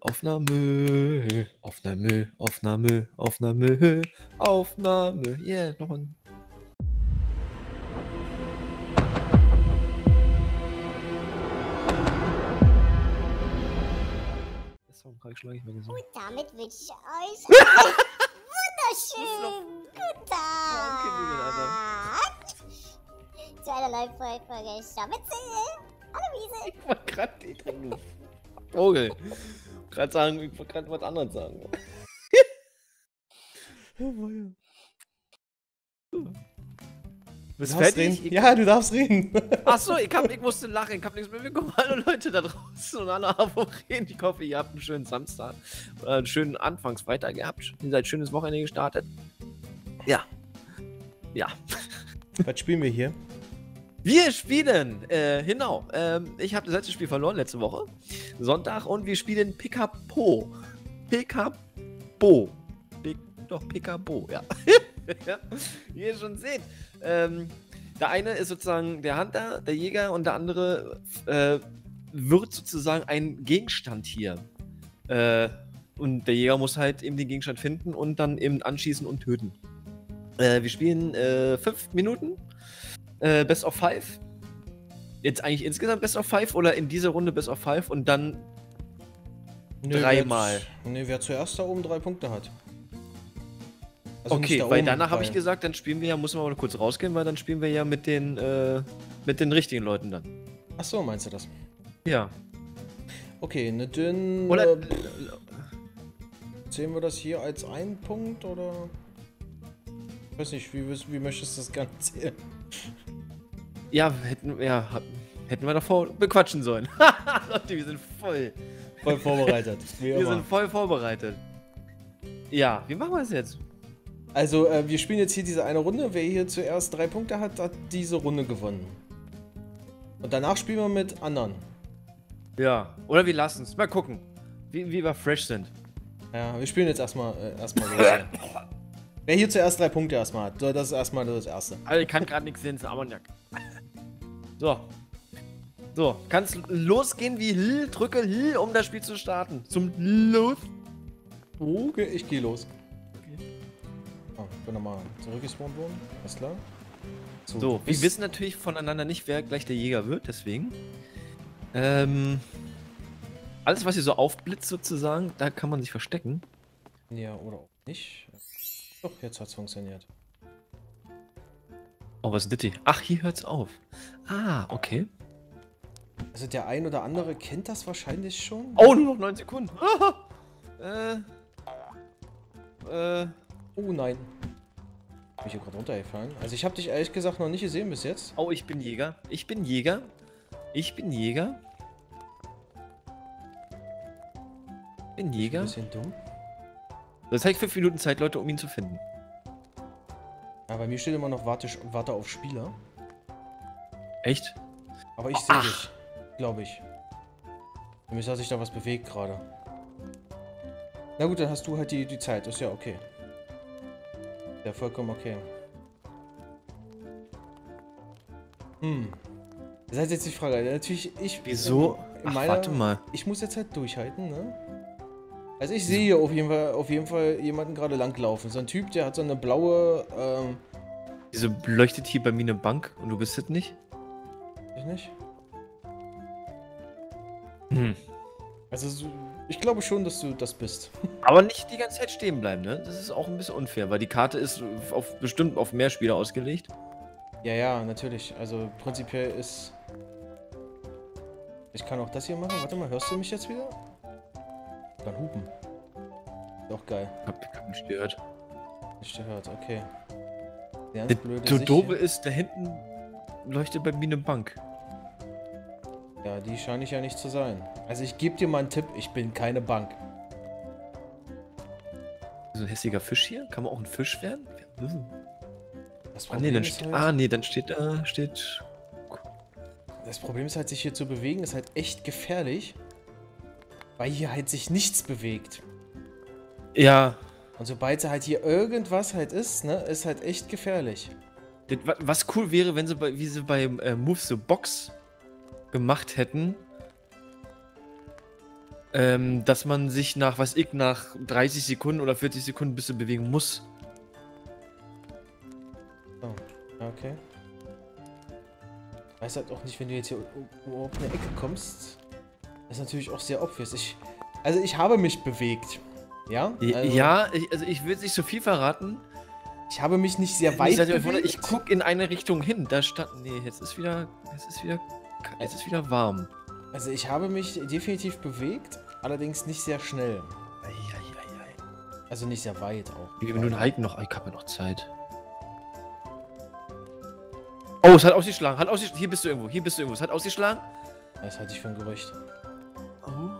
Aufnahme, Aufnahme, Aufnahme, Aufnahme, Aufnahme. Yeah, noch ein. Das Song ich mehr gesungen. Und damit wünsche ich euch wunderschönen guten Tag zu einer neuen Folge von Schabitzel. Hallo Wiese. Ich wollte gerade die. Vogel. Gerade sagen, ich wollte gerade was anderes sagen. oh mein Bist Du darfst fertig? reden. Ich- Ja, du darfst reden. Achso, ich, hab, ich musste lachen, ich hab nichts mehr bekommen. Hallo Leute da draußen und alle Favoriten. Ich hoffe, ihr habt einen schönen Samstag oder einen schönen Anfangsfreitag gehabt. Ihr seid schönes Wochenende gestartet. Ja. Ja. Was spielen wir hier? Wir spielen, äh, genau. Ähm, ich habe das letzte Spiel verloren, letzte Woche. Sonntag und wir spielen Pikapo. Pikapo. Pick, doch, Pikapo, ja. ja. Wie ihr schon seht. Ähm, der eine ist sozusagen der Hunter, der Jäger und der andere äh, wird sozusagen ein Gegenstand hier. Äh, und der Jäger muss halt eben den Gegenstand finden und dann eben anschießen und töten. Äh, wir spielen äh, fünf Minuten. Äh, Best of Five. Jetzt eigentlich insgesamt Best of Five oder in dieser Runde Best of Five und dann Dreimal. Wer, nee, wer zuerst da oben drei Punkte hat. Also okay, da weil danach habe ich gesagt, dann spielen wir ja, muss man mal kurz rausgehen, weil dann spielen wir ja mit den äh, mit den richtigen Leuten dann. Ach so, meinst du das? Ja. Okay, ne, dann Oder sehen wir das hier als einen Punkt oder? Ich weiß nicht, wie, wie möchtest du das Ganze zählen? Ja, hätten ja, hätten wir davor bequatschen sollen. Leute, wir sind voll. Voll vorbereitet, Wir immer. sind voll vorbereitet. Ja, wie machen wir es jetzt? Also, äh, wir spielen jetzt hier diese eine Runde. Wer hier zuerst drei Punkte hat, hat diese Runde gewonnen. Und danach spielen wir mit anderen. Ja, oder wir lassen es. Mal gucken, wie, wie wir fresh sind. Ja, wir spielen jetzt erstmal äh, erstmal los. Wer hier zuerst drei Punkte erstmal hat, das ist erstmal das Erste. Also ich kann gerade nichts sehen, es ist Ammoniak. So. So, kannst losgehen wie L, drücke L, um das Spiel zu starten. Zum Los. Okay, ich gehe los. Oh, ich bin nochmal zurückgespawnt worden. Alles klar. So, du wir wissen natürlich voneinander nicht, wer gleich der Jäger wird, deswegen. Ähm, alles, was hier so aufblitzt sozusagen, da kann man sich verstecken. Ja, oder auch nicht. Doch, jetzt hat's funktioniert. Oh, was ist das hier? Ach, hier hört's auf. Ah, okay. Also der ein oder andere kennt das wahrscheinlich schon. Oh, nur noch 9 Sekunden. äh. Äh. Oh nein. Bin ich hier gerade runtergefallen? Also ich habe dich ehrlich gesagt noch nicht gesehen bis jetzt. Oh, ich bin Jäger. Ich bin Jäger. Ich bin Jäger. Bin Jäger. Bisschen dumm. Das heißt fünf Minuten Zeit, Leute, um ihn zu finden. Aber bei mir steht immer noch Warte, Warte auf Spieler. Echt? Aber ich sehe dich. Glaube ich. Nämlich hat sich da was bewegt gerade. Na gut, dann hast du halt die, die Zeit. Ist ja okay. Ja, vollkommen okay. Hm. Das heißt jetzt die Frage. Natürlich, ich. Wieso? Ach, meiner- warte mal. Ich muss jetzt halt durchhalten, ne? Also ich sehe hier auf jeden Fall, auf jeden Fall jemanden gerade langlaufen. So ein Typ, der hat so eine blaue, ähm, Wieso leuchtet hier bei mir eine Bank und du bist es nicht? Ich nicht? Hm. Also so- ich glaube schon, dass du das bist. Aber nicht die ganze Zeit stehen bleiben, ne? Das ist auch ein bisschen unfair, weil die Karte ist auf, bestimmt auf mehr Spieler ausgelegt. Ja, ja, natürlich. Also prinzipiell ist. Ich kann auch das hier machen. Warte mal, hörst du mich jetzt wieder? Dann hupen. Ist auch geil. Hab ich hab nicht gehört. Nicht gehört, okay. Doofe hier. ist, da hinten leuchtet bei mir eine Bank. Ja, die scheine ich ja nicht zu sein. Also ich gebe dir mal einen Tipp, ich bin keine Bank. So ein hässlicher Fisch hier? Kann man auch ein Fisch werden? Hm. Das Ah, nee, dann steht, halt, ah, nee, dann steht da, steht. das Problem ist halt, sich hier zu bewegen, ist halt echt gefährlich. Weil hier halt sich nichts bewegt. Ja, Und sobald halt hier irgendwas halt ist, ne, ist halt echt gefährlich. was cool wäre, wenn sie bei, wie sie bei äh, Move the Box gemacht hätten. Ähm, dass man sich nach, was ich, nach 30 Sekunden oder 40 Sekunden ein bisschen bewegen muss. Oh, okay. Ich weiß halt auch nicht, wenn du jetzt hier auf eine Ecke kommst. Das ist natürlich auch sehr obvious. Ich, also ich habe mich bewegt. Ja? Also, ja, ich, also ich will nicht so viel verraten. Ich habe mich nicht sehr weit ich, bewegt. ich guck in eine Richtung hin. Da stand. Nee, jetzt ist wieder. Jetzt ist wieder. Jetzt ist wieder warm. Also ich habe mich definitiv bewegt, allerdings nicht sehr schnell. Also nicht sehr weit auch. Wie Minuten halten noch? Ich habe ja noch Zeit. Oh, es hat ausgeschlagen. Hat ausgeschlagen. Hier bist du irgendwo. Hier bist du irgendwo. Es hat ausgeschlagen. Das halte ich für ein Gerücht. Oh.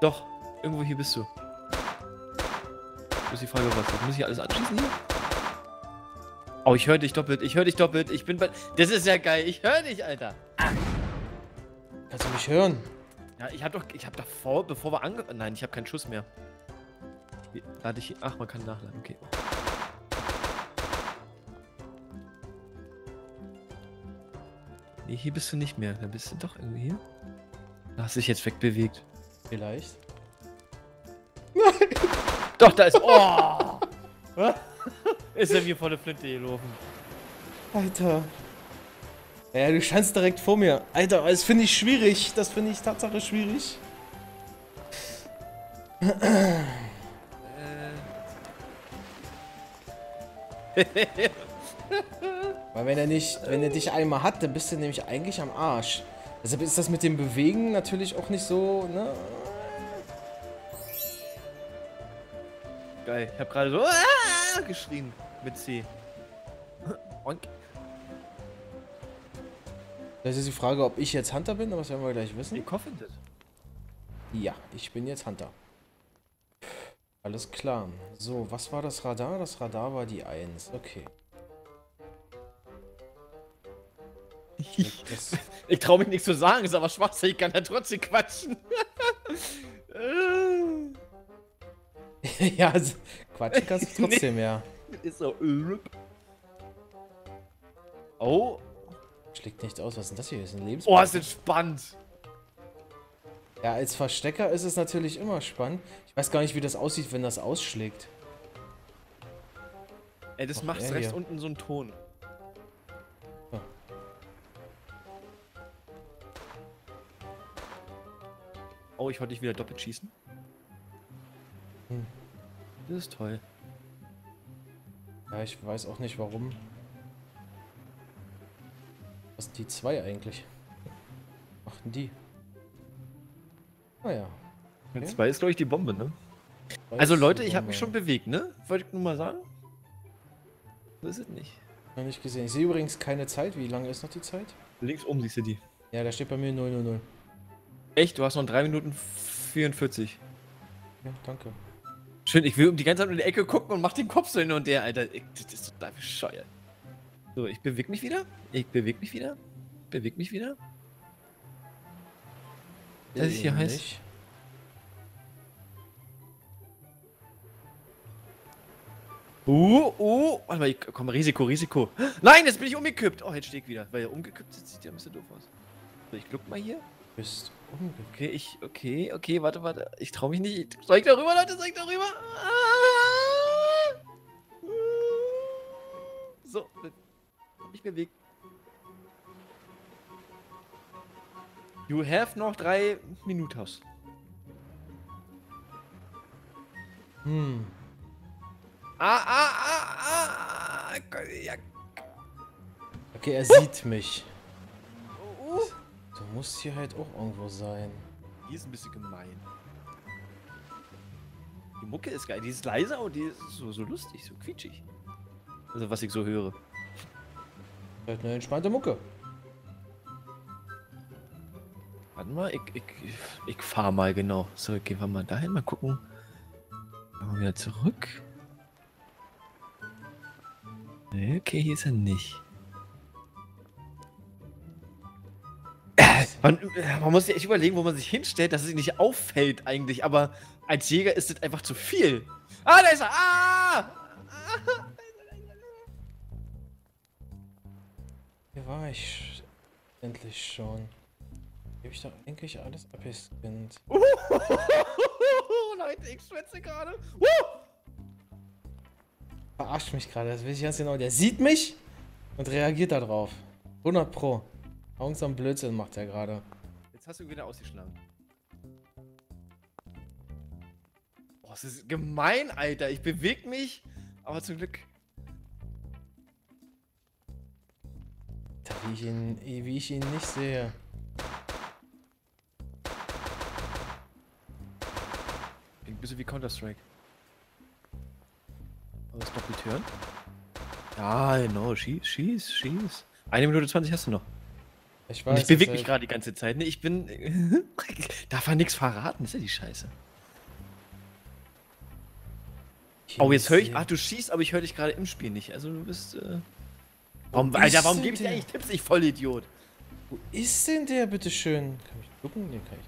Doch. Irgendwo hier bist du. Ist die Frage, was? Muss ich alles anschließen hier? Oh, ich höre dich doppelt. Ich höre dich doppelt. Ich bin bei... Das ist ja geil. Ich höre dich, Alter. Kannst du mich hören? Ja, ich hab doch, ich hab davor, bevor wir ange... Nein, ich habe keinen Schuss mehr. Wie, lade ich... Ach, man kann nachladen, okay. Nee, hier bist du nicht mehr. Da bist du doch irgendwie hier. Da hast du dich jetzt wegbewegt. Vielleicht. Doch, da ist... Oh! ist er mir vor der Flinte gelaufen. Alter. Ja, du standst direkt vor mir. Alter, das finde ich schwierig. Das finde ich Tatsache schwierig. Weil wenn er nicht, wenn er dich einmal hat, dann bist du nämlich eigentlich am Arsch. Deshalb ist das mit dem Bewegen natürlich auch nicht so, ne? Geil, ich habe gerade so ah! geschrien mit C. Und Das ist die Frage, ob ich jetzt Hunter bin, aber das werden wir gleich wissen. ich hoffe das. Ja, ich bin jetzt Hunter. Alles klar. So, was war das Radar? Das Radar war die 1. Okay. Das, Ich traue mich nicht zu sagen, ist aber schwach, ich kann ja trotzdem quatschen. ja, also, Quatsch, kannst du trotzdem, ja. ist so. Oh, Schlägt nicht aus. Was ist denn das hier? Ist ein Lebens. oh, ist entspannt. Ja, als Verstecker ist es natürlich immer spannend. Ich weiß gar nicht, wie das aussieht, wenn das ausschlägt. Ey, das Ach, macht rechts hier. unten so einen Ton. Ja. Oh, ich wollte dich wieder doppelt schießen. Hm. Das ist toll. Ja, ich weiß auch nicht, warum. Was sind die zwei eigentlich? Was machten die? Naja. Mit Okay. zwei ist, glaube ich, die Bombe, ne? zwei Also, Leute, ich habe mich schon bewegt, ne? Wollte ich nur mal sagen. So ist es nicht. Noch nicht gesehen. Ich sehe übrigens keine Zeit. Wie lange ist noch die Zeit? Links oben siehst du die. Ja, da steht bei mir 000. Echt? Du hast noch 3 Minuten 44. Ja, danke. Schön, ich will um die ganze Zeit in die Ecke gucken und mach den Kopf so hin und her, Alter. Ich, das ist total bescheuert. So, ich bewege mich wieder. Ich bewege mich wieder. Beweg mich wieder. Das ist hier heiß. nicht. Uh, uh. Warte mal, ich, komm, Risiko, Risiko. Nein, jetzt bin ich umgekippt. Oh, jetzt stehe ich wieder. Weil er umgekippt ist, sieht ja ein bisschen doof aus. So, ich guck mal hier. Bist umgekehrt. Okay, ich, okay, okay, warte, warte. Ich trau mich nicht. Soll ich darüber, Leute? Soll ich darüber? Ah! So, hab mich bewegt. You have noch drei Minuten. Hm. Ah, ah, ah, ah. Ja. Okay, er sieht mich. Musst hier halt auch irgendwo sein. Die ist ein bisschen gemein. Die Mucke ist geil. Die ist leiser und die ist so, so lustig, so quietschig. Also, was ich so höre. Halt eine entspannte Mucke. Warte mal, ich, ich, ich fahr mal genau. So, gehen wir mal dahin, mal gucken. Machen wir wieder zurück. Nee, okay, hier ist er nicht. Man, man muss sich echt überlegen, wo man sich hinstellt, dass es nicht auffällt eigentlich, aber als Jäger ist es einfach zu viel. Ah, da ist er! Ah! Hier war ich endlich schon. Hab ich doch eigentlich alles abgescannt. Leute, ich schwätze gerade. Uh! Verarscht mich gerade, das weiß ich ganz genau. Der sieht mich und reagiert darauf. 100 Pro. Irgend Blödsinn macht er gerade. Jetzt hast du ihn wieder ausgeschlagen. Boah, das ist gemein, Alter. Ich bewege mich, aber zum Glück. Da, Wie ich ihn, wie ich ihn nicht sehe. Klingt ein bisschen wie Counter-Strike. Aber das doppelt hören? Ja, genau. Schieß, schieß, schieß. Eine Minute 20 hast du noch. Ich weiß. ich bewege mich er- gerade die ganze Zeit. Ne, ich bin. Darf er nichts verraten? Das ist ja die Scheiße. Oh, jetzt höre ich. Ach, du schießt, aber ich höre dich gerade im Spiel nicht. Also du bist. Äh... Warum, Alter, warum gebe ich dir eigentlich Tipps, ich Vollidiot? Wo ist denn der, bitteschön? Kann ich gucken? Nee, kann ich.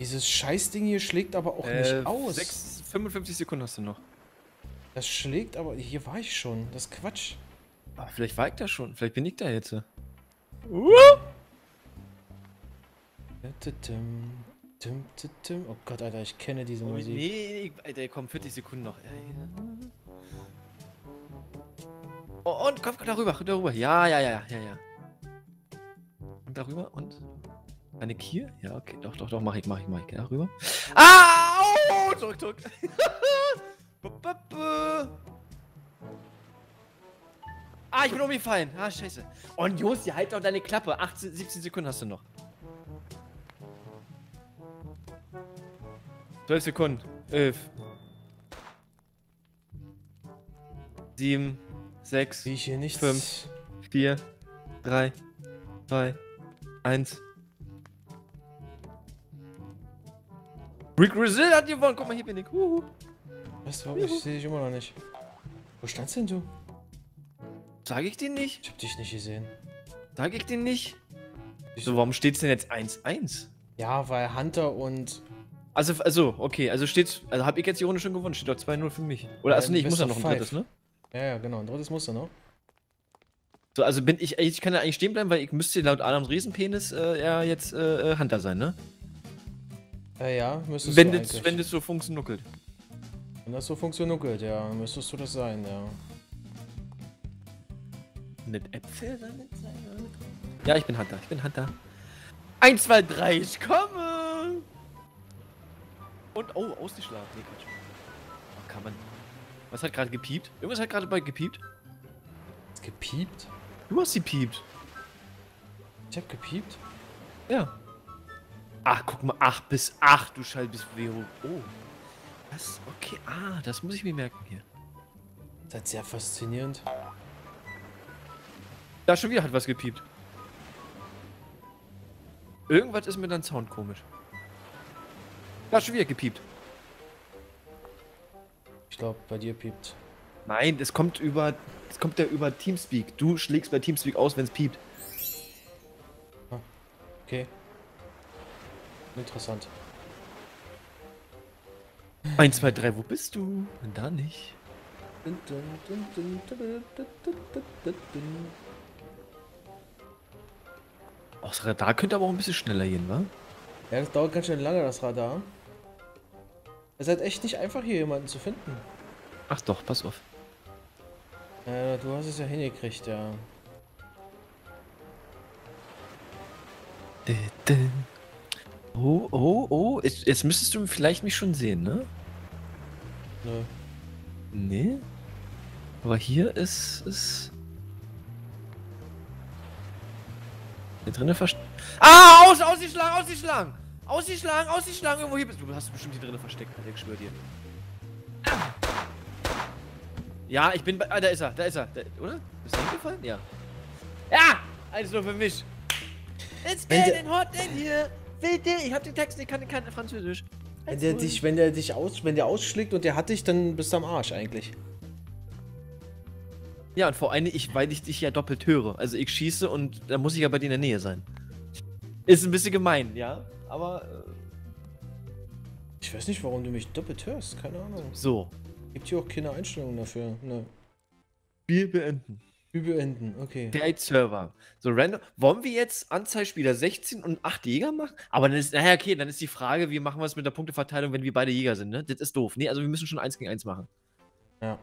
Dieses Scheißding hier schlägt aber auch Äh, nicht aus. sechs- 55 Sekunden hast du noch. Das schlägt aber. Hier war ich schon. Das ist Quatsch. Ah, vielleicht war ich da schon. Vielleicht bin ich da jetzt. Oh Gott, Alter, ich kenne diese Oh, Musik. nee, Alter, komm, 40 Sekunden noch. Oh, und komm, darüber, darüber. Ja, ja, ja, ja, ja, ja. Und darüber und. Eine Kier? Ja, okay, doch, doch, doch, mach ich, mach ich, mach ich. Darüber. Ah! Oh, zurück, zurück. Ah, ich bin umgefallen. Ah, scheiße. Und Josi, halt doch deine Klappe. 18, 17 Sekunden hast du noch. 12 Sekunden. 11. 7, 6, Sehe ich hier nichts. Fünf. 4, 3, 2, 1. Rick Brazil hat gewonnen. Guck mal, hier bin ich. Huhu. Weißt du, ich sehe dich immer noch nicht. Wo standst denn du? Sag ich den nicht? Ich hab dich nicht gesehen. Sag ich den nicht? Ich- So, warum steht's denn jetzt 1-1? Ja, weil Hunter und. Also, also, okay, also steht's. Also hab ich jetzt die Runde schon gewonnen. Steht doch 2-0 für mich. Oder, also Ja, nee, ich muss ja noch ein drittes, ne? Ja, ja, genau. Ein drittes Muster noch. So, also bin ich. Ich kann ja eigentlich stehen bleiben, weil ich müsste laut Adams Riesenpenis äh, ja jetzt äh, äh, Hunter sein, ne? Ja, ja, müsstest Wenn du das, wenn das so funktioniert. Wenn das so funktioniert, ja, müsstest du das sein, ja. Nicht Äpfel nicht sein? Ja, ich bin Hunter, ich bin Hunter. 1, 2, 3, ich komme! Und, oh, ausgeschlagen. Nee, Quatsch. Oh, kann man. Was hat gerade gepiept? Irgendwas hat gerade bei gepiept. Ist gepiept? Du hast gepiept. Ich hab gepiept? Ja. Ach, guck mal, 8 bis 8, du Schall bis Vero. Oh. Das, okay, ah, das muss ich mir merken hier. Das ist sehr faszinierend. Da schon wieder hat was gepiept. Irgendwas ist mit deinem Sound komisch. Da schon wieder gepiept. Ich glaube, bei dir piept. Nein, es kommt über. Es kommt ja über Teamspeak. Du schlägst bei Teamspeak aus, wenn es piept. Okay. Interessant. 1, 2, 3, wo bist du? Wenn da nicht. Oh, das Radar könnte aber auch ein bisschen schneller gehen, wa? Ja, das dauert ganz schön lange, das Radar. Es ist halt echt nicht einfach, hier jemanden zu finden. Ach doch, pass auf. Äh, du hast es ja hingekriegt, ja. Oh, oh, oh. Jetzt, jetzt müsstest du vielleicht mich schon sehen, ne? Nö. Nee. Aber hier ist es. Hier drinnen versteckt. Ah! Aus, ausgeschlagen, ausgeschlagen! Ausgeschlagen, ausgeschlagen! Irgendwo hier bist du. Du hast bestimmt hier drinnen versteckt, Alter, ich schwöre dir. Ja, ich bin bei. Ah, da ist er, da ist er. Da, oder? Ist er hingefallen? Ja. Ja! Eins nur für mich. Der- getting hot in here. Bitte, ich hab den Text, ich kann kein Französisch. Wenn der dich, wenn der dich aus, wenn der ausschlägt und der hat dich, dann bist du am Arsch eigentlich. Ja, und vor allem, ich, weil ich dich ja doppelt höre. Also ich schieße und da muss ich ja bei dir in der Nähe sein. Ist ein bisschen gemein, ja. Aber äh, Ich weiß nicht, warum du mich doppelt hörst. Keine Ahnung. so. Gibt hier auch keine Einstellungen dafür. Ne. Spiel beenden. Spiel beenden, okay. Create Server. So random. Wollen wir jetzt Anzahlspieler 16 und 8 Jäger machen? Aber dann ist, naja, okay, dann ist die Frage, wie machen wir es mit der Punkteverteilung, wenn wir beide Jäger sind, ne? Das ist doof. Nee, also wir müssen schon 1 gegen 1 machen. Ja.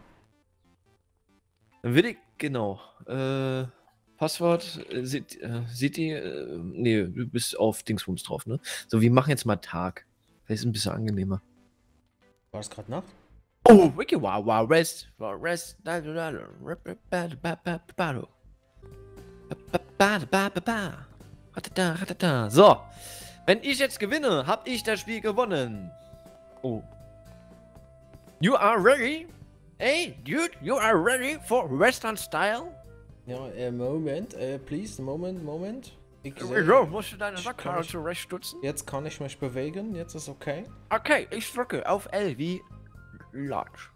Dann würde ich, genau. Äh, Passwort, äh, seht, äh, seht ihr, äh, nee, du bist auf Dingsbums drauf, ne? So, wir machen jetzt mal Tag. Vielleicht ist ein bisschen angenehmer. War es gerade Nacht? Oh, Wiki Wow Wow Rest. Wow Rest. da, da, da, da. So. Wenn ich jetzt gewinne, hab ich das Spiel gewonnen. Oh. You are ready? Hey, dude, you are ready for Western Style? Ja, äh, Moment, äh, please, Moment, Moment. Ich Wieso? Musst du deine Sackkarre zurechtstutzen? Jetzt kann ich mich bewegen, jetzt ist okay. Okay, ich drücke auf L wie Large.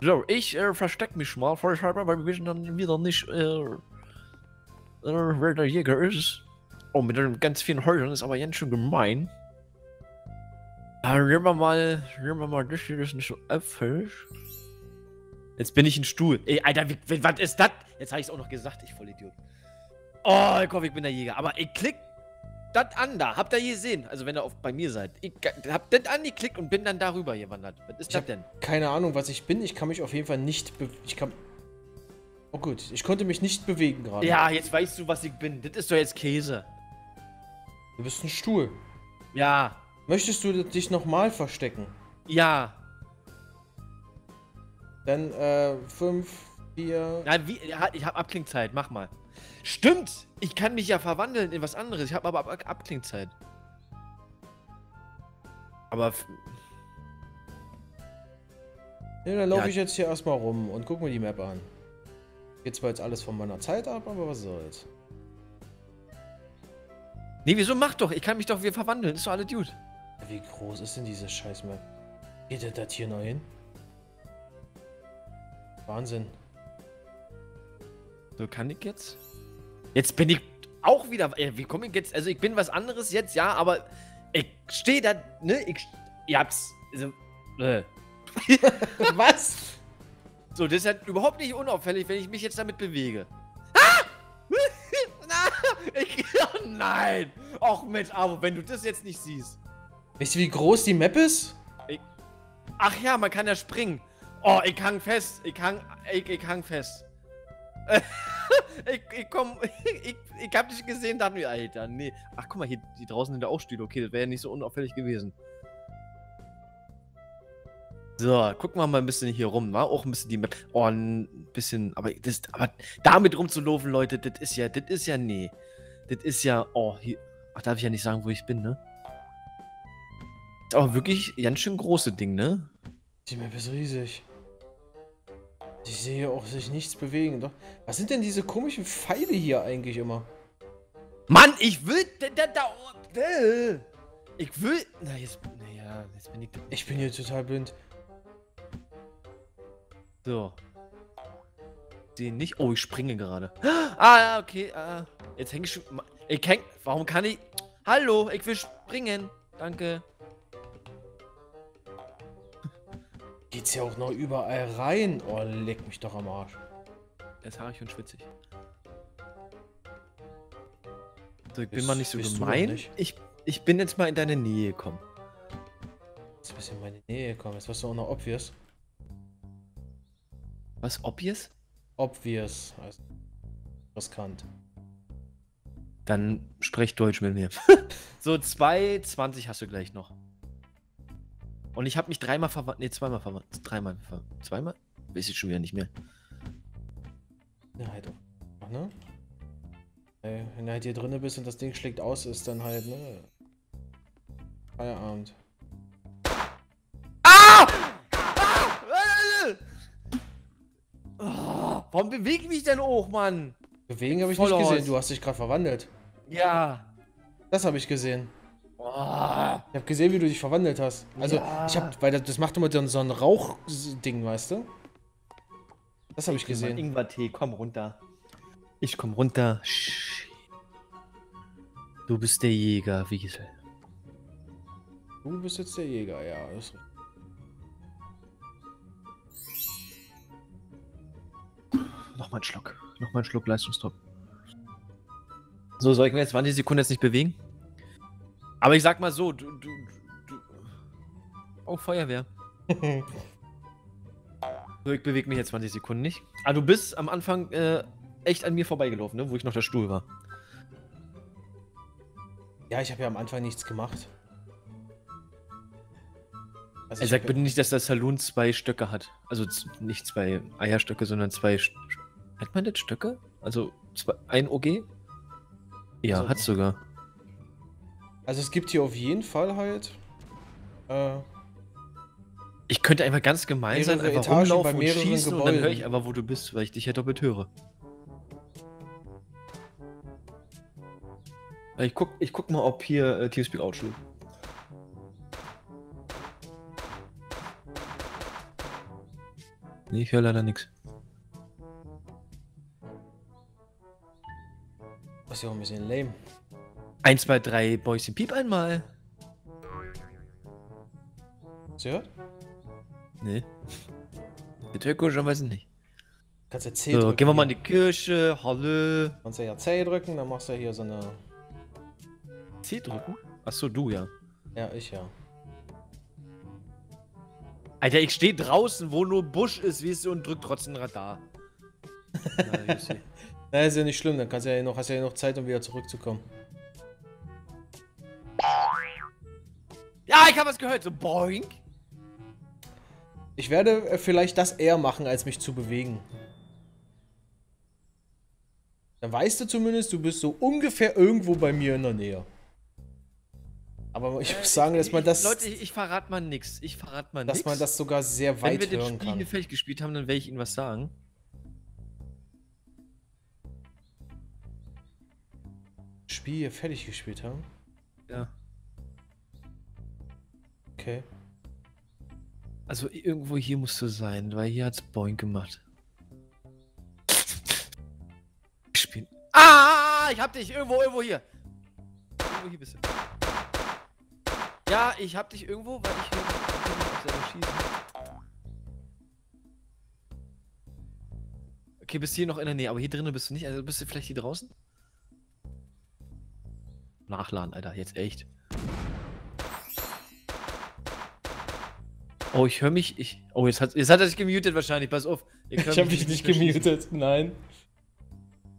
So, ich äh, versteck mich mal vorsichtshalber, weil wir wissen dann wieder nicht, äh, äh, wer der Jäger ist. Oh, mit den ganz vielen Häusern ist aber ganz schön gemein. Ah, nehmen wir mal, nehmen wir mal das hier, das ist nicht so öffentlich. Jetzt bin ich ein Stuhl. Ey, Alter, wie, was ist das? Jetzt habe ich es auch noch gesagt, ich Vollidiot. Oh, ich hoffe, ich bin der Jäger. Aber ich klick das an da. Habt ihr gesehen? Also, wenn ihr auf, bei mir seid. Ich hab das angeklickt und bin dann darüber gewandert. Was ist Ich das hab- denn? Keine Ahnung, was ich bin. Ich kann mich auf jeden Fall nicht be Ich kann. Oh gut, ich konnte mich nicht bewegen gerade. Ja, jetzt weißt du, was ich bin. Das ist doch jetzt Käse. Du bist ein Stuhl. Ja, Möchtest du dich nochmal verstecken? ja. Dann, äh, 5, 4. Nein, wie, ich habe Abklingzeit. Mach mal. Stimmt! Ich kann mich ja verwandeln in was anderes. Ich habe aber Ab Abklingzeit. Aber. Ja, dann laufe Ja. ich jetzt hier erstmal rum und guck mir die Map an. Geht zwar jetzt alles von meiner Zeit ab, aber was soll's. Nee, wieso mach doch? Ich kann mich doch wieder verwandeln. Ist doch alle Dude. Wie groß ist denn diese scheiß Map? Geht der das hier noch hin? Wahnsinn. So, kann ich jetzt? Jetzt bin ich auch wieder. Wie komme ich jetzt? Also, ich bin was anderes jetzt, ja, aber ich stehe da, ne? Ich. Ihr habt's. Also, äh. was? So, das ist halt überhaupt nicht unauffällig, wenn ich mich jetzt damit bewege. Ah! Ich, oh nein! Och Mensch, aber wenn du das jetzt nicht siehst. Weißt du, wie groß die Map ist? Ach ja, man kann ja springen. Oh, ich hang fest. Ich hang, ich, ich hang fest. ich, ich komm, ich, ich hab dich gesehen, dachte mir, Alter, nee. Ach, guck mal, hier, die draußen sind da auch Stühle. Okay, das wäre ja nicht so unauffällig gewesen. So, gucken wir mal ein bisschen hier rum, war auch ein bisschen die Map. Oh, ein bisschen, aber das, aber damit rumzulaufen, Leute, das ist ja, das ist ja, nee. Das ist ja, oh, hier, ach, darf ich ja nicht sagen, wo ich bin, ne? Ist aber wirklich ganz schön große Ding, ne? Die Map ist riesig. Ich sehe auch sich nichts bewegen. Doch. Was sind denn diese komischen Pfeile hier eigentlich immer? Mann, ich will, da, da, da, äh. ich will, na jetzt, naja, jetzt bin ich, Ich bin hier total blind. so. Sehe nicht, oh, ich springe gerade. Ah, ja, okay, ah, jetzt häng ich schon, ich häng, warum kann ich, hallo, ich will springen, danke. Geht's ja auch noch überall rein. Oh, leck mich doch am Arsch. Jetzt haarig und schwitzig. So, ich bin Bist- mal nicht so bist du gemein. nicht. Ich, ich bin jetzt mal in deine Nähe gekommen. Jetzt ein bisschen in meine Nähe kommen. Jetzt warst du auch noch obvious. Was, obvious? Obvious heißt riskant. Dann sprech Deutsch mit mir. so, 2,20 hast du gleich noch. Und ich habe mich dreimal verwandt. Ne, zweimal verwandt. Dreimal verwandt. Zweimal? Weiß ich schon wieder nicht mehr. Ja, halt auch. Ach, ne? Ey, wenn du halt hier drinne bist und das Ding schlägt aus, ist dann halt, ne? Feierabend. Ah! ah! Oh, warum bewege ich mich denn auch, Mann? Bewegen habe ich Voll nicht gesehen. aus. Du hast dich gerade verwandelt. Ja. Das habe ich gesehen. Oh. Ich habe gesehen, wie du dich verwandelt hast. Also, Ja. ich habe, weil das, das macht immer so ein Rauchding, weißt du? Das habe ich gesehen. Ingwer-Tee, komm runter. Ich komm runter. Du bist der Jäger, Wiesel. Du bist jetzt der Jäger, ja. Das. Nochmal einen Schluck. Nochmal einen Schluck Leistungsdruck. So, soll ich mir jetzt 20 Sekunden jetzt nicht bewegen? Aber ich sag mal so, du. du, du oh, Feuerwehr. so, ich bewege mich jetzt 20 Sekunden nicht. Ah, du bist am Anfang äh, echt an mir vorbeigelaufen, ne? Wo ich noch der Stuhl war. Ja, ich habe ja am Anfang nichts gemacht. Er Also ich sagt bitte nicht, dass der Saloon zwei Stöcke hat. Also nicht zwei Eierstöcke, sondern zwei. St hat man das Stöcke? Also zwei, ein OG? Ja, Also- hat's sogar. Also es gibt hier auf jeden Fall halt. Äh, Ich könnte einfach ganz gemein sein, einfach Etagen bei rumlaufen und schießen und dann höre ich Gebäuden. aber, wo du bist, weil ich dich ja doppelt höre. Ich guck, ich guck mal, ob hier äh, Teamspeak ausschlägt. Nee, ich höre leider nichts. das ist ja auch ein bisschen lame. 1, 2, 3, Boyschen Piep einmal. Hast du gehört? Nee. Der Türko schon weiß ich nicht. Kannst ja C So, drücken. gehen wir mal in die Kirche. Hallo. Kannst ja C drücken, dann machst du hier so eine. C drücken? Achso, du ja. Ja, ich ja. Alter, ich stehe draußen, wo nur Busch ist, wie du, und drück trotzdem Radar. Na. Na, ist ja nicht schlimm, dann kannst du ja noch, hast du ja noch Zeit, um wieder zurückzukommen. Ja, ich habe was gehört. So boink. Ich werde äh, vielleicht das eher machen, als mich zu bewegen. Dann weißt du zumindest, du bist so ungefähr irgendwo bei mir in der Nähe. Aber ich muss sagen, dass man das, Leute, ich, ich verrate mal nix. Ich verrate mal dass nix. man das sogar sehr Wenn weit wir das hören Spiel hier kann. fertig gespielt haben, dann werde ich Ihnen was sagen. Spiel hier fertig gespielt haben. Okay. Also irgendwo hier musst du sein, weil hier hat's boink gemacht. Spielen. Ah, ich hab dich irgendwo, irgendwo hier. Irgendwo hier bist du. Ja, ich hab dich irgendwo, weil ich hier ich. Okay, bist hier noch in der Nähe, aber hier drinnen bist du nicht. Also bist du vielleicht hier draußen? Nachladen, Alter, jetzt echt. Oh, ich höre mich. Ich, oh, jetzt hat, jetzt hat er sich gemutet wahrscheinlich. Pass auf. Ich habe mich nicht gemutet. Nein.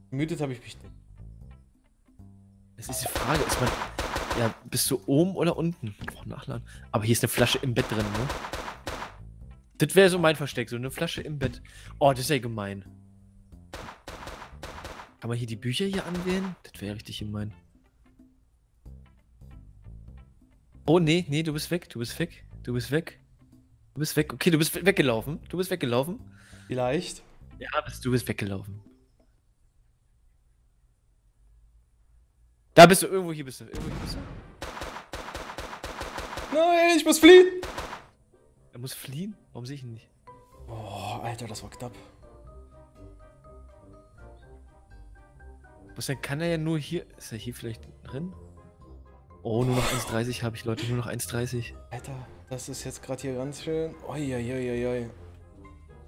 Gemutet habe ich mich nicht. Das ist die Frage. Ist man. Ja, bist du oben oder unten? Boah, nachladen. Aber hier ist eine Flasche im Bett drin, ne? Das wäre so mein Versteck, so eine Flasche im Bett. Oh, das ist ja gemein. Kann man hier die Bücher hier anwählen? Das wäre richtig gemein. Oh, nee, nee, du bist weg, du bist weg, du bist weg. Du bist weg. Okay, du bist we- weggelaufen. Du bist weggelaufen. Vielleicht. Ja, bist, du bist weggelaufen. Da bist du, irgendwo hier bist du, irgendwo hier bist du. Nein, ich muss fliehen. Er muss fliehen? Warum sehe ich ihn nicht? Oh, Alter, das war knapp. Was dann kann er ja nur hier. Ist er hier vielleicht drin? Oh, nur noch 1,30 habe ich, Leute, nur noch 1,30. Alter, das ist jetzt gerade hier ganz schön. Uiuiuiui.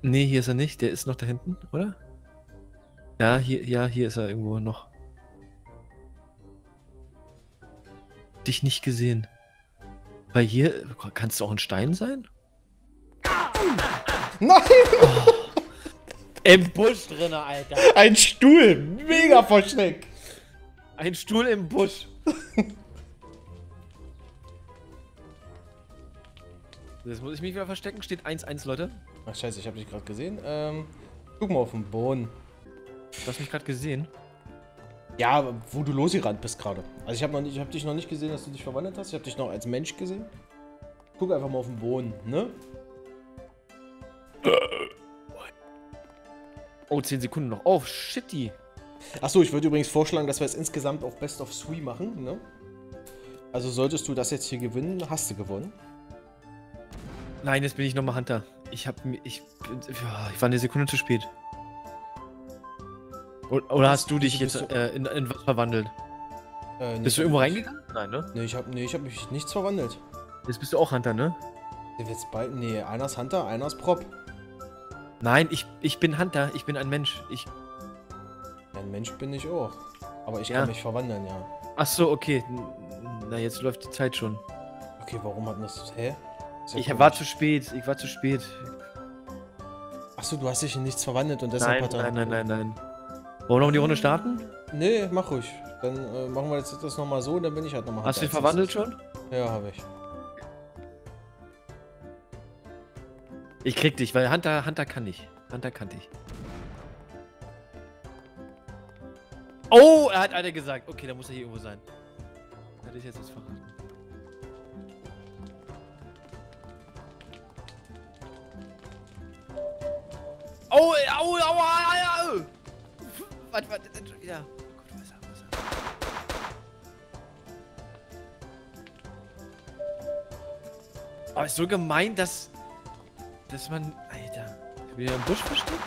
Nee, hier ist er nicht, der ist noch da hinten, oder? Ja, hier, ja, hier ist er irgendwo noch. Dich nicht gesehen. Weil hier. Kannst du auch ein Stein sein? Nein! Im Busch drin, Alter. Ein Stuhl! Mega Versteck! Ein Stuhl im Busch. Jetzt muss ich mich wieder verstecken. Steht 1-1, Leute. Ach scheiße, ich habe dich gerade gesehen. Ähm, guck mal auf den Boden. Du hast mich gerade gesehen. Ja, wo du losgerannt bist gerade. Also ich habe habe dich noch nicht gesehen, dass du dich verwandelt hast. Ich habe dich noch als Mensch gesehen. Guck einfach mal auf den Boden, ne? Oh, 10 Sekunden noch. Oh, shitty. Achso, ich würde übrigens vorschlagen, dass wir es insgesamt auf Best of Three machen, ne? Also solltest du das jetzt hier gewinnen, hast du gewonnen. Nein, jetzt bin ich nochmal Hunter. Ich hab mir. Ich, ich war eine Sekunde zu spät. Oder, oder hast du dich jetzt du- äh, in, in was verwandelt? Äh, nee, Bist du irgendwo hab reingegangen? Nein, ne? Nee, ich habe nee, ich hab mich nichts verwandelt. Jetzt bist du auch Hunter, ne? Jetzt beide? Nee, einer ist Hunter, einer ist Prop. Nein, ich, ich bin Hunter. Ich bin ein Mensch. Ich. ein Mensch bin ich auch. Aber ich Ja. kann mich verwandeln, ja. Ach so, okay. Na, jetzt läuft die Zeit schon. Okay, warum hat das... Hä? Ich komisch. war zu spät. Ich war zu spät. Achso, du hast dich in nichts verwandelt und deshalb Nein, hat er... nein, nein, nein, nein. Wollen wir noch die Runde starten? Nee, mach ruhig. Dann äh, machen wir jetzt das nochmal so, dann bin ich halt nochmal... Hast du dich verwandelt schon? Ja, habe ich. Ich krieg dich, weil Hunter, Hunter kann nicht. Hunter kann dich. Oh, er hat einer gesagt. Okay, da muss er hier irgendwo sein. Hätte ich jetzt was verraten. Au, au, au, au, au. Warte, warte, ja. Gut, was, was, was. Oh, ist so gemein, dass. Dass man. Alter. Wieder im Busch versteckt?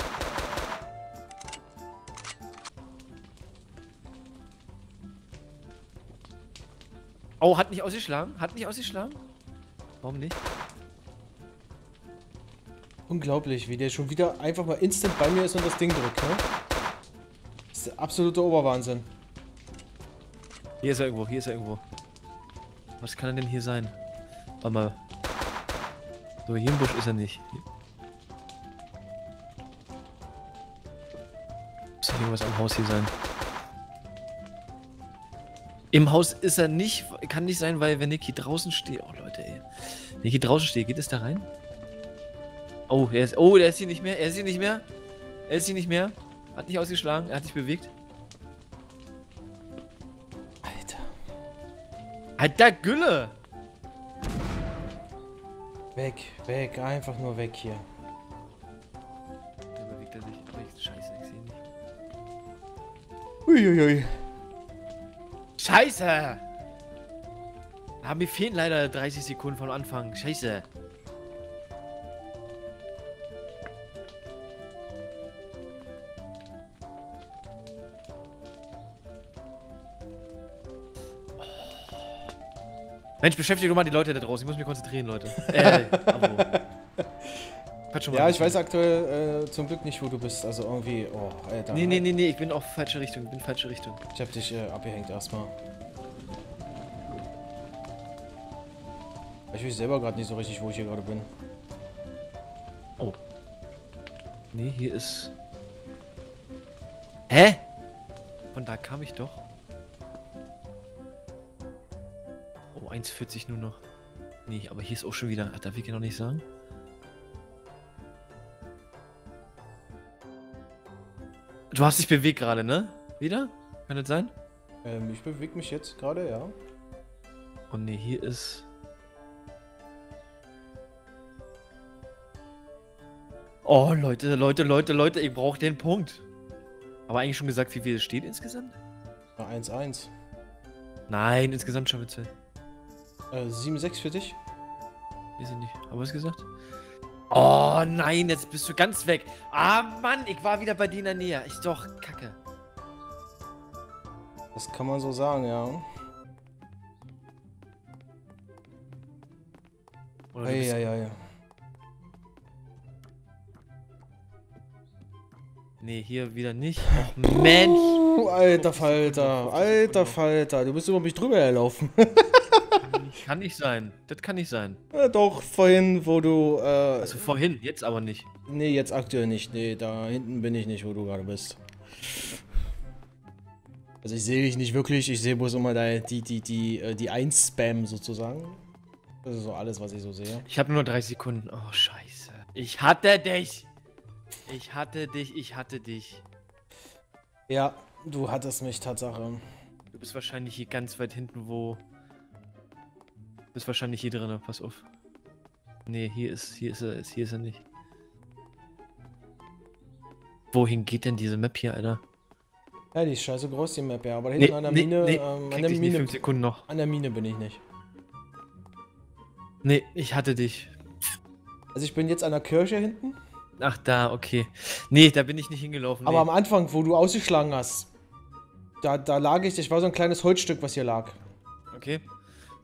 Oh, hat nicht ausgeschlagen? Hat nicht ausgeschlagen? Warum nicht? Unglaublich, wie der schon wieder einfach mal instant bei mir ist und das Ding drückt, ne? Das ist der absolute Oberwahnsinn. Hier ist er irgendwo, hier ist er irgendwo. Was kann er denn hier sein? Warte mal. So, hier im Busch ist er nicht. Muss irgendwas am Haus hier sein. Im Haus ist er nicht, kann nicht sein, weil wenn Niki draußen steht. Oh Leute, ey. Niki draußen steht, geht es da rein? Oh, er ist. Oh, der ist hier nicht mehr. Er ist hier nicht mehr. Er ist hier nicht mehr. Hat nicht ausgeschlagen, er hat sich bewegt. Alter. Alter Gülle! Weg, weg, einfach nur weg hier. Da bewegt er sich. Scheiße, ich sehe ihn nicht. Uiuiui. Scheiße! Ah, mir fehlen leider 30 Sekunden vom Anfang. Scheiße. Mensch, beschäftige doch mal die Leute da draußen. Ich muss mich konzentrieren, Leute. Äh, Abo. Quatsch schon mal Ja, ich weiß aktuell äh, zum Glück nicht, wo du bist. Also irgendwie, oh, Alter. Nee, nee, nee, nee, ich bin auf falsche Richtung. Ich bin falsche Richtung. Ich hab dich äh, abgehängt erstmal. Ich weiß selber gerade nicht so richtig, wo ich hier gerade bin. Oh. Nee, hier ist. Hä? Von da kam ich doch. Oh, 1,40 nur noch. Nee, aber hier ist auch schon wieder. Ach, darf ich hier noch nicht sagen? Du hast dich bewegt gerade, ne? Wieder? Kann das sein? Ähm, ich bewege mich jetzt gerade, ja. Oh ne, hier ist. Oh, Leute, Leute, Leute, Leute, ich brauche den Punkt. Aber eigentlich schon gesagt, wie viel es steht insgesamt? Ja, 1-1. Nein, insgesamt schon mit zwei. Äh, 7-6 für dich? Weiß ich nicht. Aber was gesagt? Oh nein, jetzt bist du ganz weg. Ah Mann, ich war wieder bei dir in der Nähe. Ich doch, kacke. Das kann man so sagen, ja. Oder du bist, Eieiei. Nee, hier wieder nicht. Och Mensch. Uh, alter Falter, alter Falter, du bist über mich drüber gelaufen. Kann nicht sein. Das kann nicht sein. ja, doch, vorhin, wo du, äh, Also vorhin, jetzt aber nicht. nee, jetzt aktuell nicht. Nee, da hinten bin ich nicht, wo du gerade bist. Also ich sehe dich nicht wirklich, ich sehe bloß immer die, die, die, äh, die 1-Spam sozusagen. Das ist so alles, was ich so sehe. Ich habe nur 30 Sekunden. Oh, scheiße. Ich hatte dich. Ich hatte dich, ich hatte dich. Ja, du hattest mich, Tatsache. Du bist wahrscheinlich hier ganz weit hinten, wo... Bist wahrscheinlich hier drin, pass auf. Nee, hier ist, hier ist er, hier ist er nicht. Wohin geht denn diese Map hier, Alter? Ja, die ist scheiße groß, die Map, ja. Aber da hinten an der Mine, ähm, an der Mine, fünf Sekunden noch. an der Mine bin ich nicht. Nee, ich hatte dich. Also ich bin jetzt an der Kirche hinten. Ach, da, okay. Nee, da bin ich nicht hingelaufen. Aber am nee. Anfang, wo du ausgeschlagen hast, da, da lag ich, ich war so ein kleines Holzstück, was hier lag. Okay.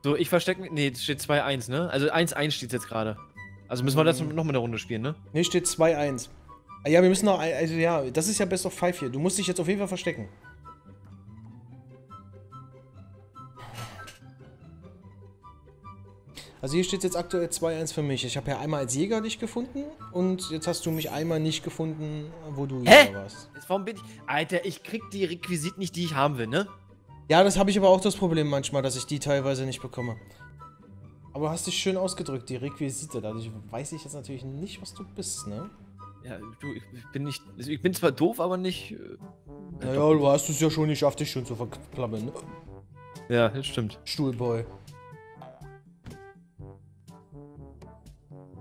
So, ich verstecke mich. Nee, steht 2-1, ne? Also 1-1 steht jetzt gerade. Also müssen wir das noch mal eine Runde spielen, ne? Ne, steht 2-1. Ah, Ja, wir müssen noch, also ja, das ist ja Best of Five hier. Du musst dich jetzt auf jeden Fall verstecken. Also hier steht jetzt aktuell 2-1 für mich. Ich habe ja einmal als Jäger dich gefunden und jetzt hast du mich einmal nicht gefunden, wo du Hä? Jäger warst. Jetzt, warum bin ich. Alter, ich krieg die Requisiten nicht, die ich haben will, ne? Ja, das habe ich aber auch das Problem manchmal, dass ich die teilweise nicht bekomme. Aber du hast dich schön ausgedrückt, die Requisite. Dadurch weiß ich jetzt natürlich nicht, was du bist, ne? Ja, du, ich bin nicht. Ich bin zwar doof, aber nicht. äh, Naja, du hast es ja schon nicht geschafft, dich schon zu verklappeln, ne? Ja, das stimmt. Stuhlboy.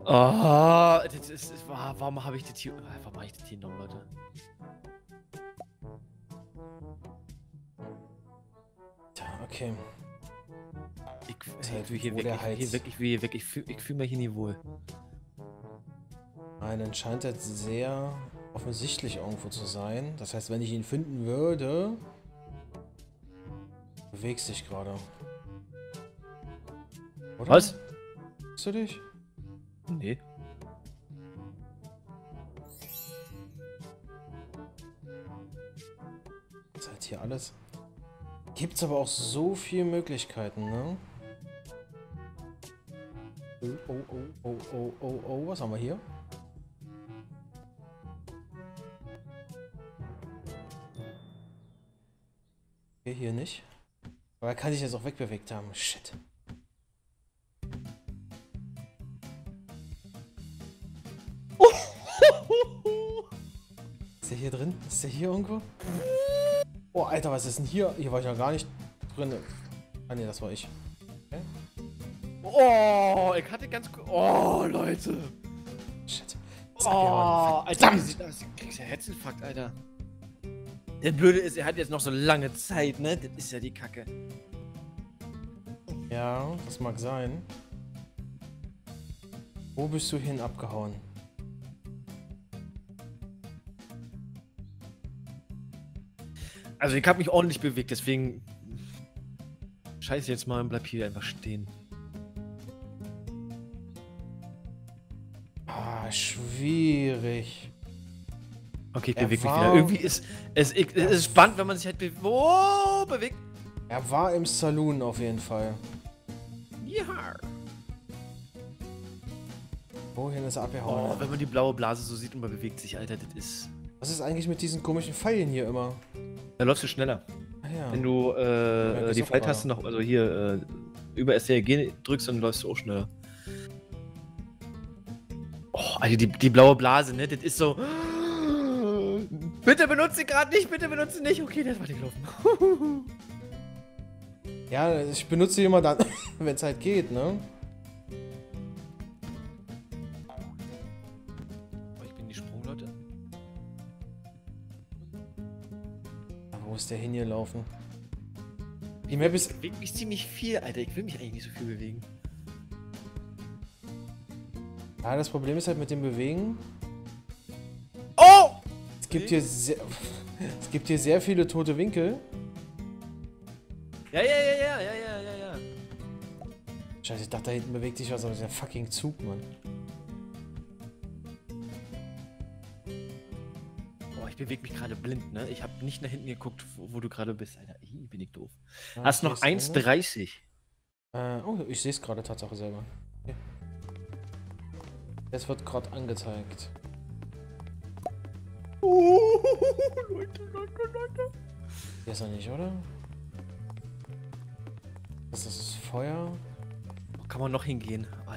Ah, das ist, das war, warum habe ich das hier. Warum mache ich das hier noch, Leute? Okay. Ich, ich halt hier ich hier Heiz. weg, ich will hier weg, ich fühle fühl mich hier nie wohl. Nein, dann scheint er sehr offensichtlich irgendwo zu sein. Das heißt, wenn ich ihn finden würde... Bewegst dich gerade. Oder? Was? Bewegst du dich? Nee. Ist halt hier alles. Gibt's aber auch so viele Möglichkeiten, ne? Oh, oh, oh, oh, oh, oh, oh, was haben wir hier? Okay, hier nicht. Aber er kann sich jetzt auch wegbewegt haben. Shit. Ist der hier drin? Ist der hier irgendwo? Oh, Alter, was ist denn hier? Hier war ich ja gar nicht drin. Ah, ne, das war ich. Oh, ich hatte ganz. Oh, Leute. Shit. Oh, Alter, wie sieht das? Du kriegst ja Herzinfarkt, Alter. Der Blöde ist, er hat jetzt noch so lange Zeit, ne? Das ist ja die Kacke. Ja, das mag sein. Wo bist du hin abgehauen? Also, ich habe mich ordentlich bewegt, deswegen. Scheiße jetzt mal und bleib hier einfach stehen. Ah, schwierig. Okay, ich bewege mich wieder. Irgendwie ist es, es ist spannend, wenn man sich halt be oh, bewegt. Er war im Saloon auf jeden Fall. Ja. Wohin ist er Oh, abgehauen? wenn man die blaue Blase so sieht und man bewegt sich, Alter, das ist. Was ist eigentlich mit diesen komischen Pfeilen hier immer? Da läufst du schneller. Ah ja. Wenn du äh, das die Pfeiltaste noch, also hier äh, über STRG drückst, dann läufst du auch schneller. Oh, Alter, die, die blaue Blase, ne? Das ist so. Bitte benutze sie gerade nicht, bitte benutze sie nicht. Okay, das war die gelaufen. Ja, ich benutze die immer dann, wenn es halt geht, ne? Ist der hingelaufen? Die Map ist... Ich bewege mich ziemlich viel, Alter. Ich will mich eigentlich nicht so viel bewegen. Ja, das Problem ist halt mit dem Bewegen. Oh! Es gibt hier sehr... Es gibt hier sehr viele tote Winkel. Ja, ja, ja, ja, ja, ja, ja, ja. Scheiße, ich dachte, da hinten bewegt sich was, aber ein fucking Zug, Mann. Ich bewege mich gerade blind, ne? Ich habe nicht nach hinten geguckt, wo, wo du gerade bist, Alter. Ih, bin ich doof. Ja, Hast noch hier ist einer. 1,30. Äh, oh, ich sehe es gerade Tatsache selber. Okay. Es wird gerade angezeigt. Oh, Leute, Leute, Leute. Hier ist er nicht, oder? Das ist Feuer. Wo kann man noch hingehen? Ah,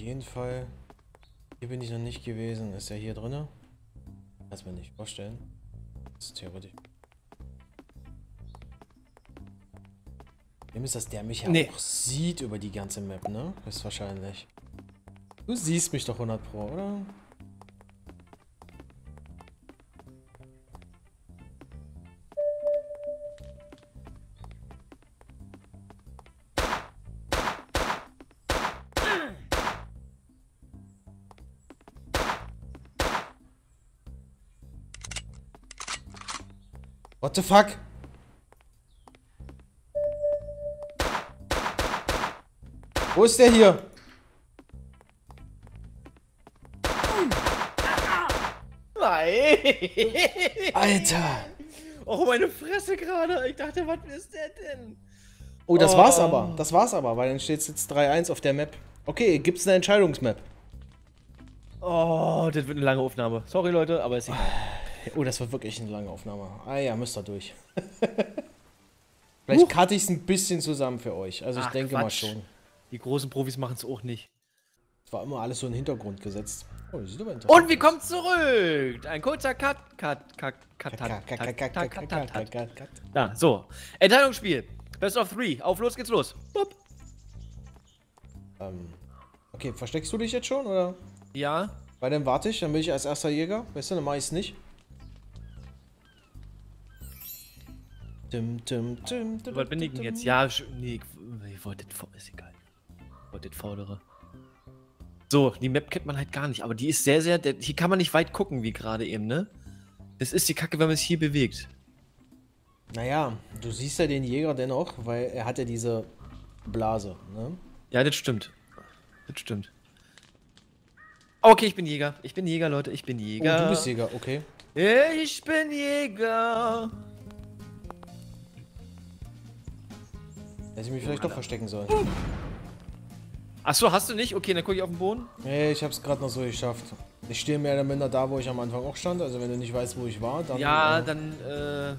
jeden Fall. Hier bin ich noch nicht gewesen. Ist er hier drinne? Kannst mir nicht vorstellen. Das ist theoretisch. Dem ist, dass der mich ja Nee. auch sieht über die ganze Map, ne? Höchstwahrscheinlich. Du siehst mich doch 100 Pro, oder? What the fuck? Wo ist der hier? Nein! Alter. Oh, meine Fresse gerade. Ich dachte, was ist der denn? Oh, das war's Oh. aber. Das war's aber, weil dann steht jetzt 3-1 auf der Map. Okay, gibt's eine Entscheidungsmap? Oh, das wird eine lange Aufnahme. Sorry, Leute, aber ist egal. Oh, das wird wirklich eine lange Aufnahme. Ah ja, müsst ihr durch. Vielleicht cutte ich es ein bisschen zusammen für euch. Also ich Ach, denke mal Quatsch. schon. Die großen Profis machen es auch nicht. Es war immer alles so in den Hintergrund gesetzt. Oh, das sieht aber interessant Und wir kommen zurück. Ein kurzer Cut. Cut, Cut, Cut, Cut, Cut. Da, so. Entscheidungsspiel. Best of three. Auf, los geht's los. Bup. Ähm, okay, versteckst du dich jetzt schon, oder? Ja. Weil dann warte ich, dann bin ich als erster Jäger. Weißt du, dann mach ich's nicht. Dim, dim, dim, dim, Was bin ich denn jetzt? Ja, sch- nee, ich, ich wollte das, ist egal. Ich wollte das fordere. So, die Map kennt man halt gar nicht, aber die ist sehr, sehr, der, hier kann man nicht weit gucken, wie gerade eben, ne? Das ist die Kacke, wenn man sich hier bewegt. Naja, du siehst ja den Jäger dennoch, weil er hat ja diese Blase, ne? Ja, das stimmt. Das stimmt. Okay, ich bin Jäger. Ich bin Jäger, Leute. Ich bin Oh, Jäger. du bist Jäger, okay. Ich bin Jäger. Hätte ich mich vielleicht doch verstecken sollen. Achso, hast du nicht? Okay, dann gucke ich auf den Boden. Nee, ich hab's gerade noch so geschafft. Ich stehe mehr oder minder da, wo ich am Anfang auch stand. Also wenn du nicht weißt, wo ich war, dann... Ja, äh, dann, äh.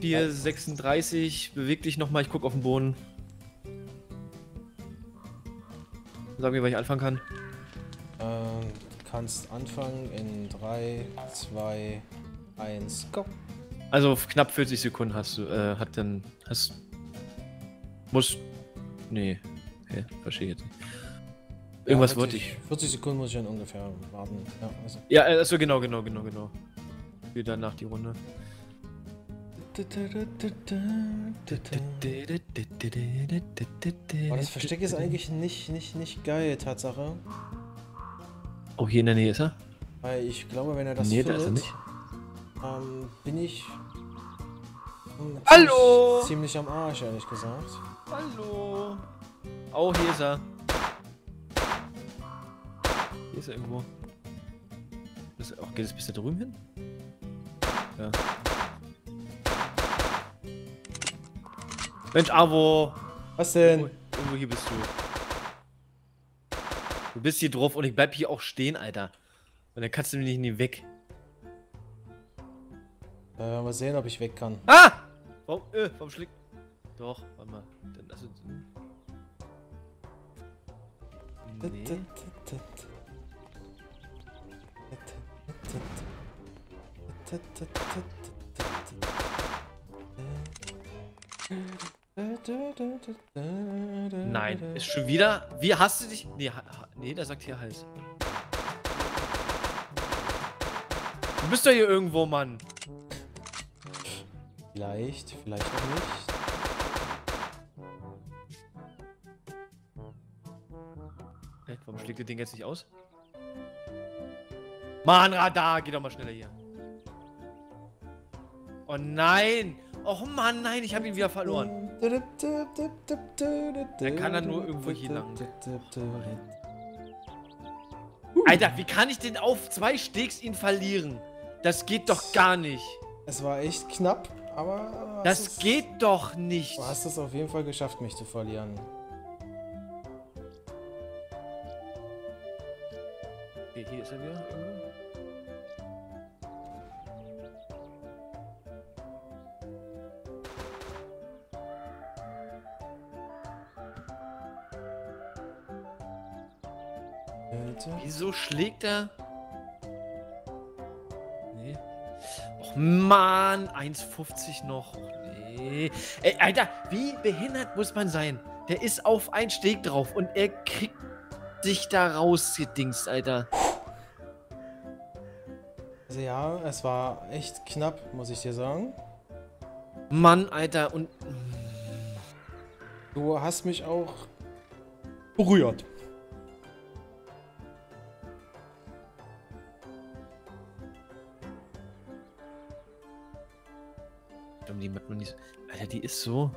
4, 36. Beweg dich nochmal. Ich gucke auf den Boden. Sag mir, wann ich anfangen kann. ähm, du kannst anfangen in 3, 2, 1, go. Also knapp 40 Sekunden hast du, äh, hat dann, hast, muss, nee, okay, verstehe jetzt nicht. Irgendwas Ja, wollte 40 ich. 40 Sekunden muss ich dann ungefähr warten. Ja, also. Ja, also genau, genau, genau, genau. Wie danach die Runde. Aber das Versteck ist eigentlich nicht, nicht, nicht geil, Tatsache. Oh, hier in der Nähe ist er? Weil ich glaube, wenn er das nee, da ist er findet, nicht. ähm, bin ich Hallo! Ziemlich am Arsch, ehrlich gesagt. Hallo! Oh, hier ist er. Hier ist er irgendwo. Das, oh, geht es bis da drüben hin? Ja. Mensch, Avo! Was denn? Irgendwo, irgendwo hier bist du. Du bist hier drauf und ich bleib hier auch stehen, Alter. Und dann kannst du mich nicht weg. Äh, mal sehen, ob ich weg kann. Ah! Warum, äh, warum schlägt... Doch, warte mal. Dann, also, nee. Nein, ist schon wieder... Wie, hast du dich... Nee, nee der sagt hier Hals. Du bist doch hier irgendwo, Mann. Vielleicht, vielleicht auch nicht. Schlägt das Ding jetzt nicht aus? Mann, Radar, geh doch mal schneller hier. Oh nein! Oh Mann, nein, ich habe ihn wieder verloren. Der kann dann nur irgendwo hier lang. Alter, wie kann ich denn auf zwei Steaks ihn verlieren? Das geht doch gar nicht. Es war echt knapp, aber... Das geht doch nicht. Du hast es auf jeden Fall geschafft, mich zu verlieren. Ist er wieder. irgendwo. Wieso schlägt er? Nee. Och Mann, 1,50 noch. Och, nee. Ey, Alter, wie behindert muss man sein? Der ist auf ein Steg drauf und er kriegt sich da rausgedingst, Alter. Ja, es war echt knapp, muss ich dir sagen. Mann, Alter, und. Du hast mich auch berührt. die Alter, die ist so.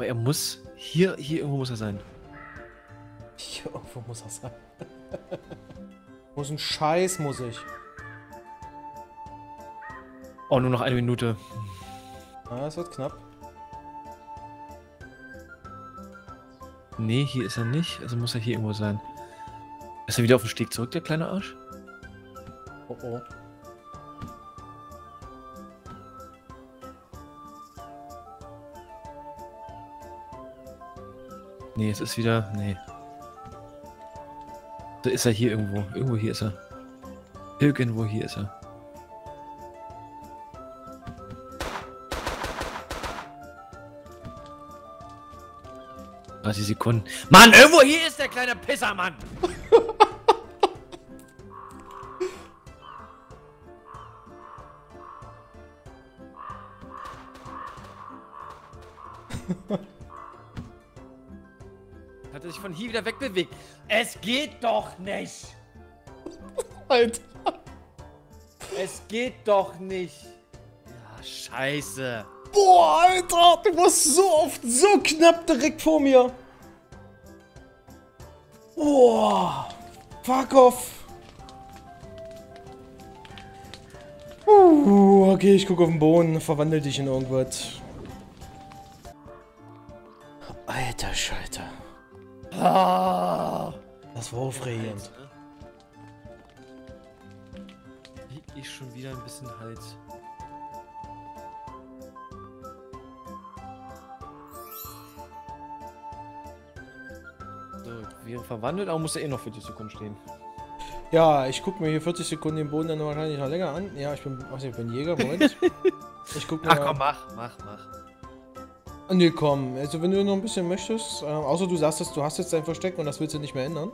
Aber er muss. Hier, hier irgendwo muss er sein. Hier irgendwo muss er sein. muss ein Scheiß, muss ich. Oh, nur noch eine Minute. Ah, es wird knapp. Nee, hier ist er nicht. Also muss er hier irgendwo sein. Ist er wieder auf dem Steg zurück, der kleine Arsch? Oh oh. Nee, es ist wieder. Nee. Da ist er hier irgendwo. Irgendwo hier ist er. Irgendwo hier ist er. 30 Sekunden. Mann, irgendwo hier ist der kleine Pisser, Mann! Hat er sich von hier wieder wegbewegt? Es geht doch nicht! Alter. Es geht doch nicht! Ja, scheiße. Boah, Alter, du warst so oft so knapp direkt vor mir. Boah, fuck off. Uh, okay, ich guck auf den Boden, verwandel dich in irgendwas. Ah. Das war aufregend. Wie ich schon wieder ein bisschen Hals. So, wäre verwandelt, aber muss er eh noch 40 Sekunden stehen. Ja, ich guck mir hier 40 Sekunden den Boden dann wahrscheinlich noch länger an. Ja, ich bin, was, ich bin Jäger, Moment. Ich guck mir. Ach komm, mach, mach, mach. Nee, komm. Also wenn du noch ein bisschen möchtest, äh, außer du sagst, dass du hast jetzt dein Versteck und das willst du nicht mehr ändern.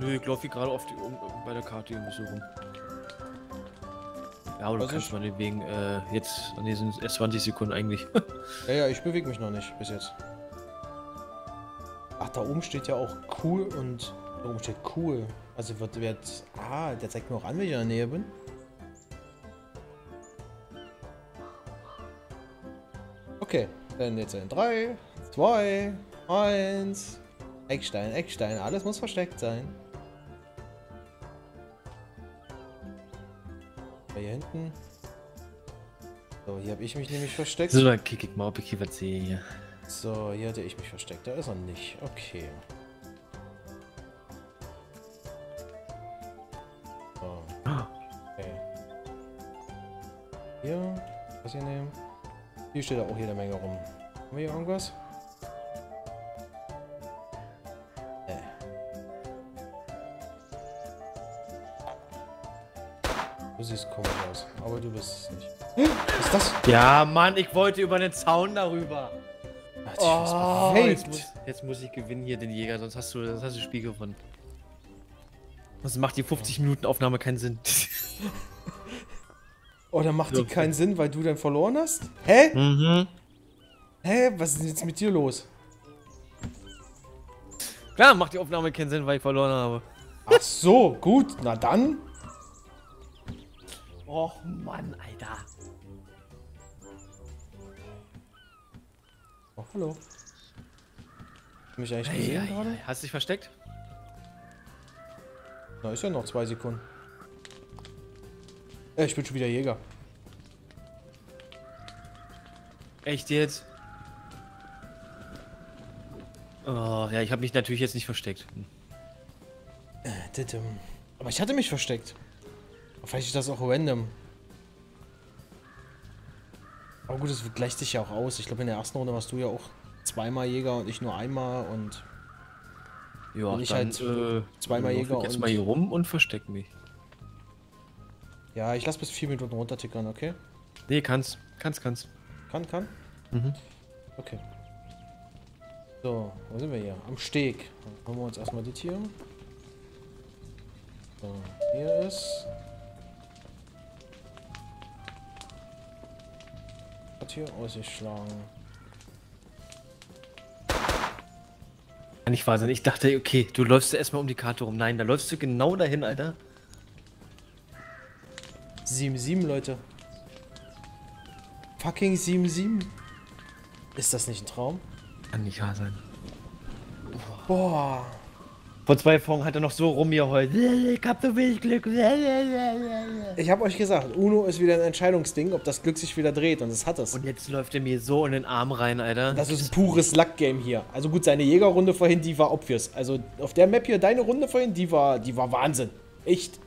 Nö, ich laufe hier gerade auf die, um, bei der Karte irgendwie so rum. Ja, aber du Was kannst ist- meinetwegen äh, jetzt, nee, sind erst 20 Sekunden eigentlich. Ja, ja, ich bewege mich noch nicht bis jetzt. Ach, da oben steht ja auch cool und da oben steht cool. Also wird, wird ah, der zeigt mir auch an, wenn ich in der Nähe bin. Okay, dann jetzt in 3, 2, 1. Eckstein, Eckstein, alles muss versteckt sein. Hier hinten. So, hier habe ich mich nämlich versteckt. so, dann kick ich mal, ob ich hier hier. So, hier hatte ich mich versteckt. Da ist er nicht. Okay. Steht auch jede Menge rum. Haben wir hier irgendwas? Nee. Du siehst komisch aus, aber du bist es nicht. Was ist das? Ja, Mann, ich wollte über den Zaun darüber. Oh, jetzt, muss, jetzt muss ich gewinnen hier, den Jäger, sonst hast du, sonst hast du das Spiel gewonnen. Sonst macht die 50 Minuten Aufnahme keinen Sinn. Oh, dann macht So. die keinen Sinn, weil du dann verloren hast? Hä? mhm. Hä? Was ist denn jetzt mit dir los? Klar, macht die Aufnahme keinen Sinn, weil ich verloren habe. Ach so, gut. Na dann. Och Mann, Alter. Oh, hallo. Hast du mich eigentlich Ei, gesehen ei, gerade? ei. Hast du dich versteckt? Na, ist ja noch zwei Sekunden. Ja, ich bin schon wieder Jäger. Echt jetzt? Oh, ja, ich habe mich natürlich jetzt nicht versteckt. Äh. Aber ich hatte mich versteckt. Vielleicht ist das auch random. Aber gut, es gleicht sich ja auch aus. Ich glaube, in der ersten Runde warst du ja auch zweimal Jäger und ich nur einmal und Ja, ich dann, halt äh, zweimal lauf ich Jäger jetzt mal hier rum und versteck mich. Ja, ich lasse bis vier Minuten runtertickern, okay? Nee, kannst. Kannst, kannst. Kann, kann? Mhm. Okay. So, wo sind wir hier? Am Steg. Dann holen wir uns erstmal das hier. So, hier ist. Hat hier ausgeschlagen. Kann nicht wahr sein. Ich dachte, okay, du läufst erstmal um die Karte rum. Nein, da läufst du genau dahin, Alter. 7-7, Leute. Fucking 7-7. Ist das nicht ein Traum? Kann nicht wahr sein. Boah. Vor zwei Folgen hat er noch so rumgeheult. Ich hab so wenig Glück. Ich habe euch gesagt, Uno ist wieder ein Entscheidungsding, ob das Glück sich wieder dreht und es hat es. Und jetzt läuft er mir so in den Arm rein, Alter. Das ist ein pures Luck-Game hier. Also gut, seine Jägerrunde vorhin, die war obvious. Also auf der Map hier, deine Runde vorhin, die war, die war Wahnsinn. Echt.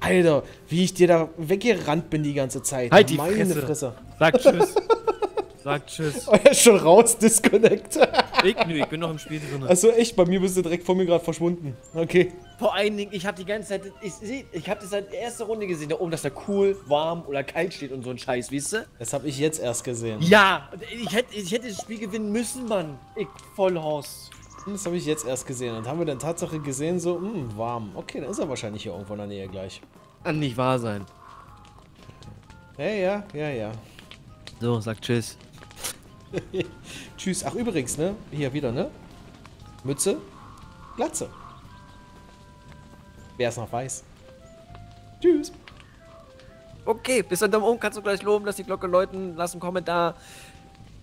Alter, wie ich dir da weggerannt bin die ganze Zeit. Halt die Meine Fresse. Fresse. Sag Tschüss. Sag Tschüss. Oh, er ist schon raus, Disconnect. Ich, nö, ich bin noch im Spiel drin. Achso, echt, bei mir bist du direkt vor mir gerade verschwunden. Okay. Vor allen Dingen, ich habe die ganze Zeit, ich, seh- ich habe das seit der ersten Runde gesehen, da oben, dass da cool, warm oder kalt steht und so ein Scheiß, weißt du? Das habe ich jetzt erst gesehen. Ja, ich hätte, ich hätte das Spiel gewinnen müssen, Mann. Ich Vollhorst. Das habe ich jetzt erst gesehen. Und haben wir dann Tatsache gesehen, so, mh, warm. Okay, dann ist er wahrscheinlich hier irgendwo in der Nähe gleich. Kann nicht wahr sein. Ja, ja, ja, ja. So, sag Tschüss. Tschüss. Ach, übrigens, ne? Hier wieder, ne? Mütze, Glatze. Wer es noch weiß. Tschüss. Okay, bis dann Daumen oben, kannst du gleich loben, lass die Glocke läuten, lass einen Kommentar.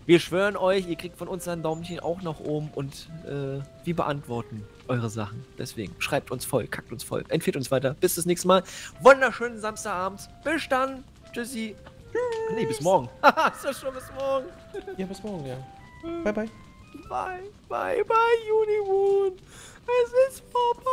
Wir schwören euch, ihr kriegt von uns ein Daumenchen auch nach oben und äh, wir beantworten eure Sachen. Deswegen schreibt uns voll, kackt uns voll, empfiehlt uns weiter. Bis das nächste Mal. Wunderschönen Samstagabend. Bis dann. Tschüssi. Nee, bis morgen. Haha, ist das schon bis morgen. Ja, bis morgen, ja. Bye, bye. Bye, bye, bye, Unimoon. Es ist vorbei.